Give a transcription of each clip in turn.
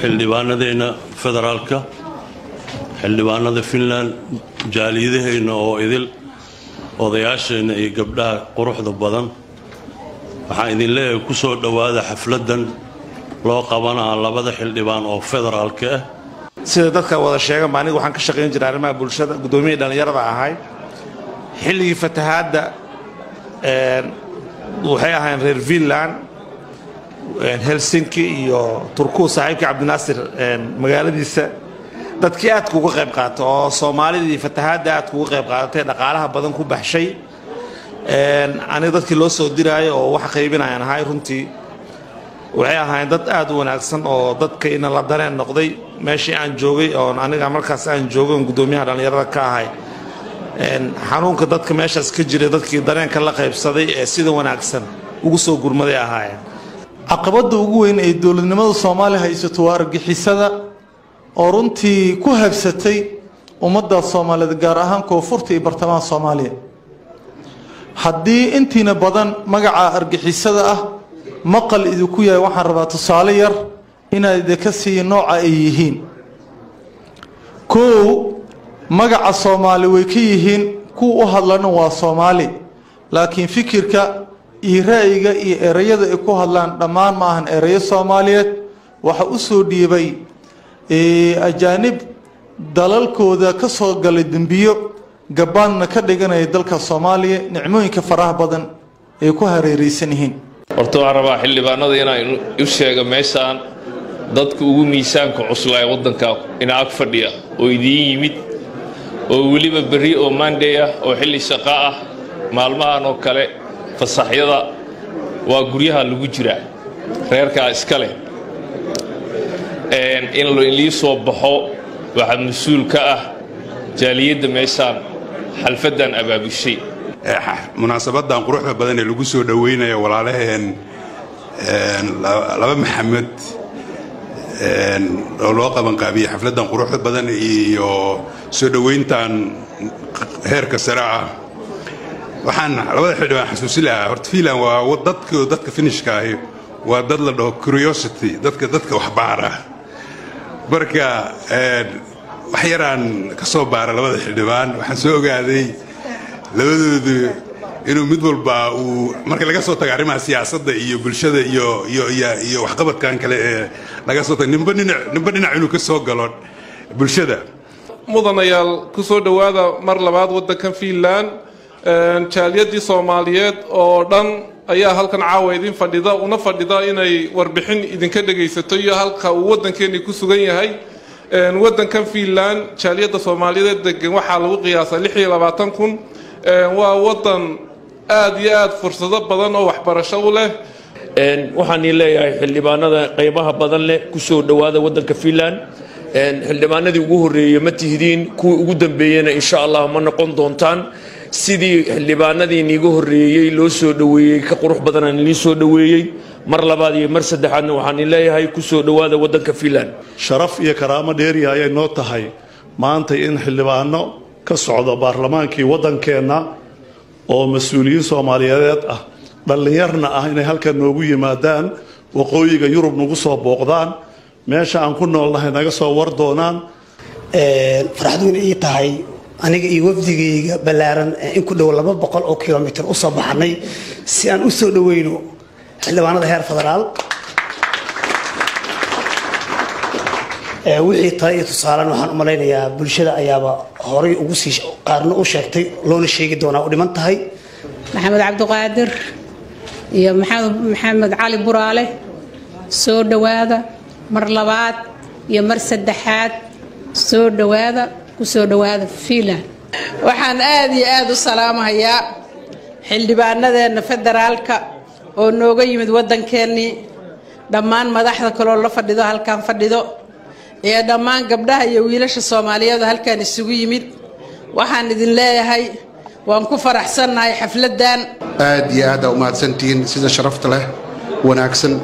xildhibaanadeenna federaalka xildhibaanada finland jaaliyadaheenna oo idil odayaasheenna iyo gabdhaha quruxda badan. Waxaan idin leeyahay ku soo dhowaada xafladdan loo qabanaa labada xildhibaan oo federaalka ah. Sida dadka wada sheeganba aniga waxaan ka shaqayn jiray arrimaha bulshada guddoomiyihii dhallinyarada ahay. Xilligii fatahaadda waxay ahayn reer finland helsinki iyo turku saaxiibkii cabdinaasir magaaladiisa. Dadkii aadka uga qayb qaata oo soomaalidii fatahaadda aadka uga qayb qaadatay dhaqaalaha badan ku baxshay aniga dadkii loo soo diraayo oo wax qaybinayaan ahay runtii waxay ahaayeen dad aad u wanaagsan oo dadkayna la dareen noqday. Meeshii aan joogay oon aniga markaas aan joogay guddoomiyaha dhallinyarada ka ahay. Xanuunka dadka meeshaas ka jiray dadkii dareenka la qaybsaday ee sida wanaagsan ugu soo gurmaday ahaayeen caqabadda ugu weyn ee dowladnimada soomaaliya haysato waa argixisada oo runtii ku habsatay ummadda soomaaliyeed gaar ahaan koonfurta iyo bartamaha soomaaliya haddii intiina badan magaca argixisada ah maqal idinku yahay waxaan rabaa tusaale yar inaad idinka siiya nooca ay yihiin. Kow magaca soomaali way ka yihiin kuwa u hadlana waa soomaali laakiin fikirka iyo ra'yiga iyo ereyada ay ku hadlaan dhammaan ma ahan ereyo soomaaliyeed waxa u soo dhiibay ajaanib dalalkooda ka soo galay dembiyo gabaanna ka dhiganaya dalka soomaaliya nicmooyinka faraha badan ay ku hareeraysan yihiin. Horta waxaan rabaa xildhibaanada inaan u sheego meeshaan dadka ugu miisaanka cuslaa ee waddanka ina ag fadhiya oo idiin yimid oo weliba berri oo maanday ah oo xilli shaqo ah maalmahan oo kale fasaxyada waa guryaha lagu jiraa reerkaa iska leh. In lii soo baxo waxaa mas'uul ka ah jaaliyadda meeshaan xalfaddan abaabushay. Munaasabadan quruxda badan ee lagu soo dhoweynaya walaalaheen laba maxamed oo loo qabanqaabiyey xafladdan quruxda badan iyo soo dhoweyntan heerka sare ah waxaan labada xildhibaan xasuusi lahaa. Horta fiinland waa dadka dadka finishka ahi waa dad la dhaho curiosity dadka dadka wax baara. Marka wax yaraan ka soo baara labada xildhibaan waxaan soo ogaaday labadoodu inuu mid walba uu marka laga soo tago arrimaha siyaasadda iyo bulshada iyo iyo waxqabadkan kale ee laga soo tago nimba dhinac nimba dhinac inuu ka soo galo bulshada. Mudanayaal ku soo dhowaada mar labaad waddankan fiinland jaaliyadii soomaaliyeed oo dhan ayaa halkan caawa idin fadhida una fadhida inay warbixin idinka dhegaysato iyo halka uu waddankeeni ku sugan yahay. Waddankan fiinland jaaliyadda soomaaliyeed degan waxaa lagu qiyaasaa lix iyo labaatan kun. Waa waddan aad iyo aad fursado badan oo waxbarasho u leh. Waxaan ii leeyahay xildhibaanada qaybaha badan leh ku soo dhowaada waddanka fiinland xildhibaanadii ugu horreeyey ma tihdiin kuwii ugu dambeeyena insha allah ma noqon doontaan sidii xildhibaanadii niiga horreeyey loo soo dhoweeyey ka qurux badanaan inii soo dhoweeyey. Mar labaad iyo mar saddexaadna waxaan ii leeyahay ku soo dhowaada waddanka fiinland sharaf iyo karaamo dheeriya ayay noo tahay. Maanta in xildhibaano ka socdo baarlamaankii waddankeenna oo mas'uuliyiin soomaaliyeed ah dhallinyarna ah inay halkan noogu yimaadaan waqooyiga yurub nagu soo booqdaan meesha aan ku noolnahay naga soo war doonaan. Farxaduuna ii tahay aniga iyo wafdigayga ballaaran in ku dhow laba boqol oo kilomitir u soo baxnay si aan u soo dhoweyno xildhibaanada heer federaal. Wixii tale iyo tusaalan waxaan u malaynayaa bulshada ayaaba horay ugu sii qaarna u sheegtay loona sheegi doonaa u dhiman tahay. Maxamed cabdiqaadir iyo maxamed cali buraale soo dhowaada mar labaad iyo mar saddexaad soo dhowaada ku soo dhowaada fiinland waxaan aad iyo aad u salaamahayaa xildhibaanadeenna federaalka oo nooga yimid waddankeennii. Dhammaan madaxda kaloo la fadhido halkan fadhido. Iyo dhammaan gabdhaha iyo wiilasha soomaaliyeed oo halkan isugu yimid. Waxaan idin leeyahay waan ku faraxsannahay xafladdan aad iyo aad aa u mahadsantihiin sida sharafta leh wanaagsan.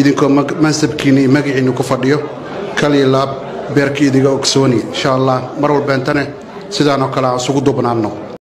Idinkoo mansabkiinna iyo magaciinna ku fadhiyo. Kaliya laab beerkaidiga ogsooni. Insha allah mar walbeentane sidaanoo kale aan isugu dubnaanno.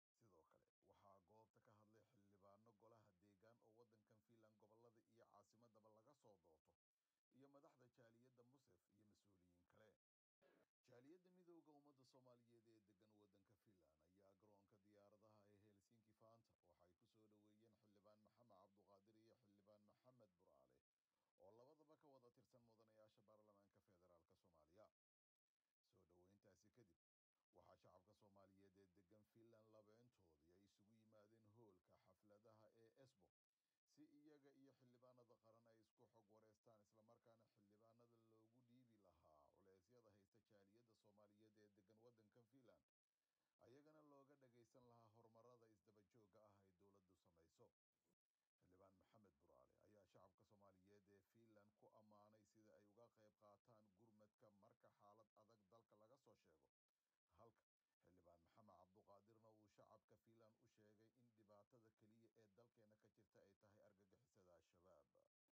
Soomaaliyeed ee degan finland labeentoodii ay isugu yimaadeen hoolka xafladaha ee esbo. Si iyaga iyo xildhibaanada qaran ay isku xog wareystaan islamarkaana xildhibaanada loogu dhiibi lahaa culeysyada haysta jaaliyadda soomaaliyeed ee degan waddankan finland ayagana looga dhagaysan lahaa horumarada isdabajooga ah ay dowladdu samayso. Xildhibaan maxamed buraale ayaa shacabka soomaaliyeed ee finland ku ammaanay sida ay uga qayb qaataan gurmadka marka xaalad adag dalka laga soo sheego. Halka finland u sheegay in dhibaatada keliya ee dalkeena ka jirta ay tahay argagixisada al-shabaab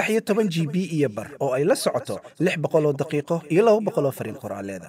saddex iyo toban g b iyo bar oo ay la socoto lix boqol oo daqiiqo iyo laba boqol oo fariin qoraaleeda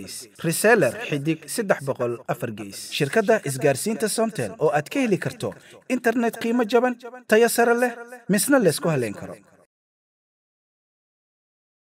geys reseller xidig geys shirkadda isgaarsiinta somtel oo aad ka heli karto internet qiimo jaban tayo sare leh misna laysku haleyn karo